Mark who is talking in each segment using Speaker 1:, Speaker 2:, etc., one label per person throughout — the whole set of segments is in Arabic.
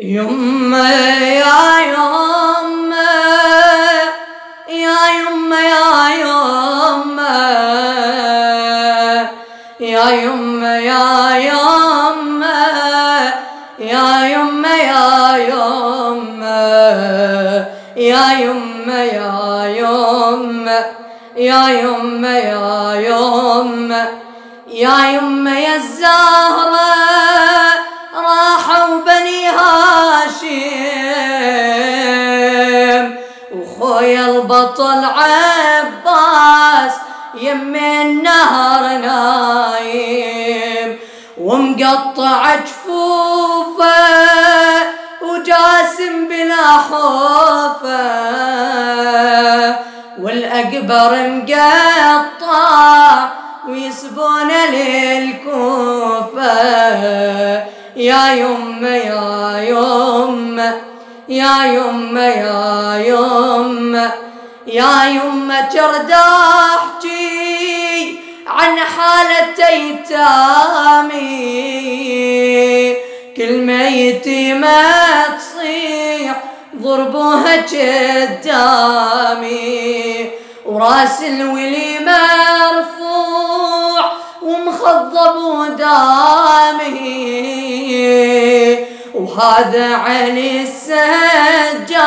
Speaker 1: يمه يا يمه يا يمه يا يمه يا يمه يا يمه يا يمه يا يمه يا يمه يا يمه يا يمه يا يمه يا يمه يا الزهره وخويا البطل عباس يم النهر نايم. ومقطع جفوفة وجاسم بلا خوفة. والأكبر مقطع ويسبون للكوفة. يا يمه يا يمه يا يمه يا يمه يا يمه جرداح جي عن حالة ايتامي كل ما يتيمة تصيح ضربوها قدامي. وراس الولي مرفوع ومخضب ودامي. وهذا علي السجاد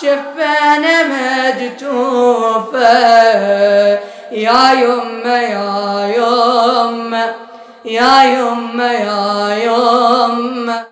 Speaker 1: جفنا مجتوفة. يا يمه يا يمه يا يمه يا يمه